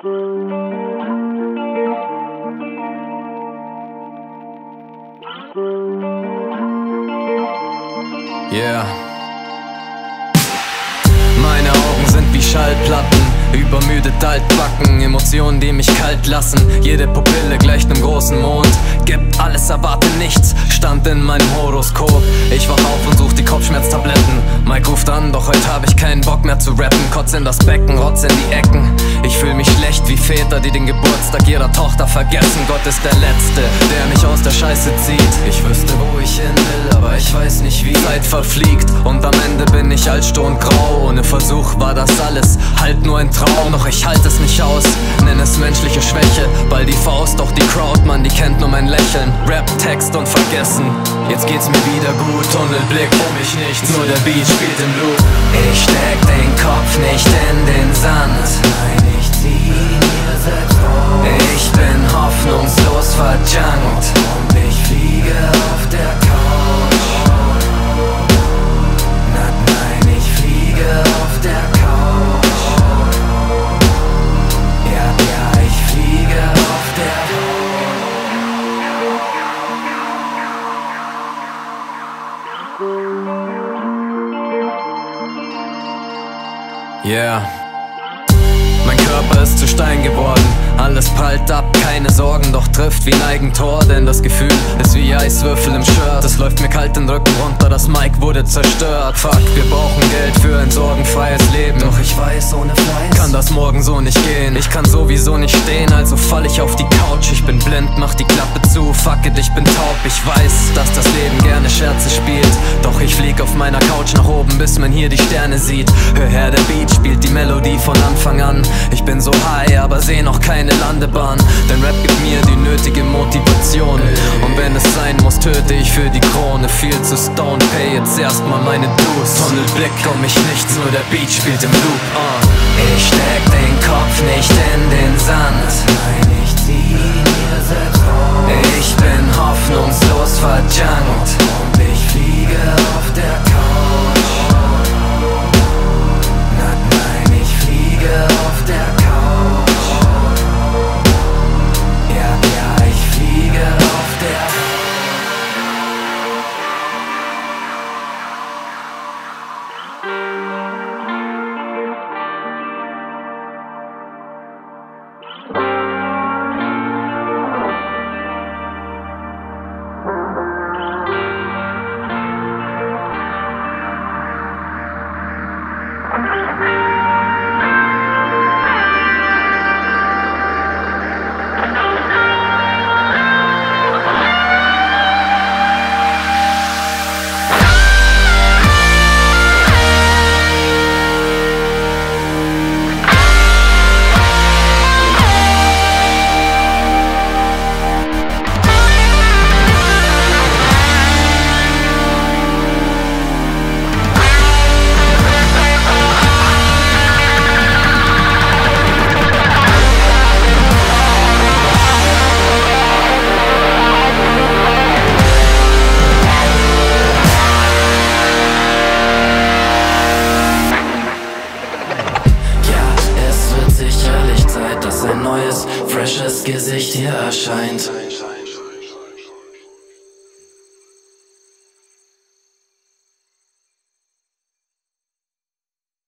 Yeah. Meine Augen sind wie Schallplatten, übermüdet altbacken, Emotionen, die mich kalt lassen. Jede Pupille gleicht einem großen Mond, gibt alles, erwarte nichts, stand in meinem Horoskop. Ich wach auf und such die Kopfschmerztabletten. Mike ruft an, doch heute hab ich keinen Bock mehr zu rappen. Kotz in das Becken, Rotz in die Ecken. Ich fühl mich schlecht wie Väter, die den Geburtstag ihrer Tochter vergessen. Gott ist der Letzte, der mich aus der Scheiße zieht. Ich wüsste, wo ich hin will, aber ich weiß nicht wie. Zeit verfliegt und am Ende bin ich alt, und grau. Ohne Versuch war das alles halt nur ein Traum, doch ich halt es nicht aus. Nenn es menschliche Schwäche, ball die Faust, doch die Crowd, man, die kennt nur mein Lächeln. Rap, Text und vergessen. Jetzt geht's mir wieder gut, Tunnelblick um mich nicht, nur der Beat spielt im Loop. Ich steck den Kopf nicht in den Sand. Nein, ich zieh. Ich bin hoffnungslos verjunkt Yeah. Mein Körper ist zu Stein geworden. Alles prallt ab, keine Sorgen, doch trifft wie ein Eigentor. Denn das Gefühl ist wie Eiswürfel im Shirt. Es läuft mir kalt den Rücken runter, das Mic wurde zerstört. Fuck, wir brauchen Geld für ein sorgenfreies Leben. Doch ich weiß, ohne Fleiß kann das morgen so nicht gehen. Ich kann sowieso nicht stehen, also fall ich auf die Couch. Ich bin blind, mach die Klappe zu. Fuck it, ich bin taub. Ich weiß, dass das Leben gerne Scherze spielt. Doch ich flieg auf meiner Couch nach oben, bis man hier die Sterne sieht. Hör her, der Beat spielt die Melodie von Anfang an. Ich bin so high, aber seh noch keine Landebahn. Denn Rap gibt mir die nötige Motivation. Und wenn es sein muss, töte ich für die Krone. Viel zu stone, pay jetzt erstmal meine Dues. Tunnelblick um mich nichts, nur der Beat spielt im Loop. Uh. Ich Gesicht hier erscheint.